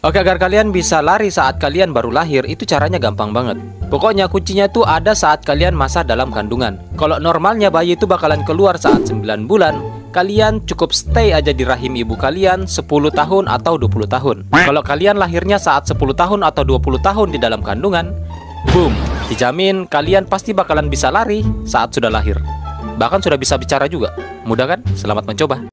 Oke, agar kalian bisa lari saat kalian baru lahir, itu caranya gampang banget. Pokoknya kuncinya tuh ada saat kalian masa dalam kandungan. Kalau normalnya bayi itu bakalan keluar saat 9 bulan, kalian cukup stay aja di rahim ibu kalian 10 tahun atau 20 tahun. Kalau kalian lahirnya saat 10 tahun atau 20 tahun di dalam kandungan, boom, dijamin kalian pasti bakalan bisa lari saat sudah lahir. Bahkan sudah bisa bicara juga. Mudah kan? Selamat mencoba.